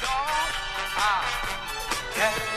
dog I can't